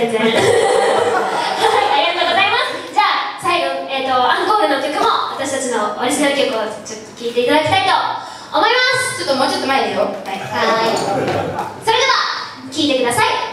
全然。はいありがとうございます。じゃあ最後、えーと、アンコールの曲も私たちのオリジナル曲をちょっと聴いていただきたいと思います。ちょっともうちょっと前でよはい。はい。それでは聴いてください。